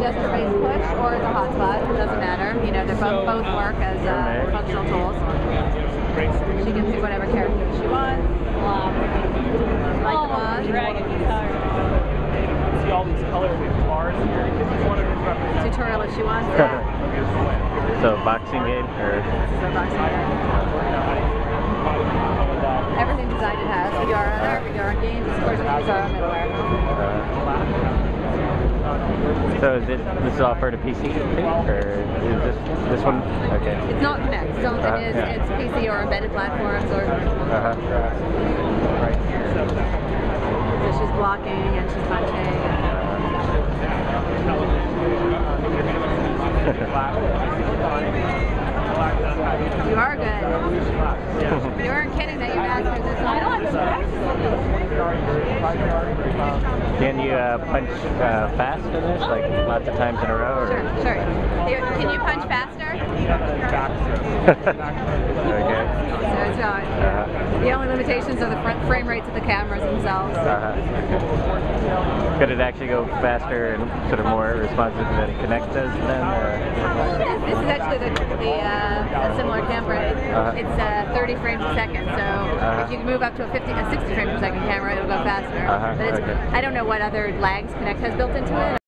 gesture-based push or as a hotspot. It doesn't matter. You know, they both both work as uh, functional tools. She can pick whatever character she wants. Um, like the wand. Dragon guitar. See all these colors bars here. This is one of the represents. Tutorial if she wants. Yeah. so boxing game or So boxing game. Everything designed it has. We are on our, we are on games. Of course, we use our own middleware. Uh, so is it this is all for the PC too, or is this this one okay? It's not Kinect. So Uh-huh, it is, yeah. it's PC or embedded platforms or Uh-huh. so she's blocking and she's punching. You are good. You weren't kidding that you mastered this. I know. Can you uh, punch uh, fast in this, like lots of times in a row? Or? Sure, sure. Can you punch faster? okay. So it's not. Uh-huh. The only limitations are the front frame rates of the cameras themselves. Uh-huh. Could it actually go faster and sort of more responsive than Kinect does then? Or? This is actually the, the uh, a similar camera. Uh-huh. It's uh, 30 frames a second, so Uh-huh. if you move up to a 50, a 60 frame per second camera, it'll go faster. Uh-huh, But it's, okay. I don't know what other lags Kinect has built into it.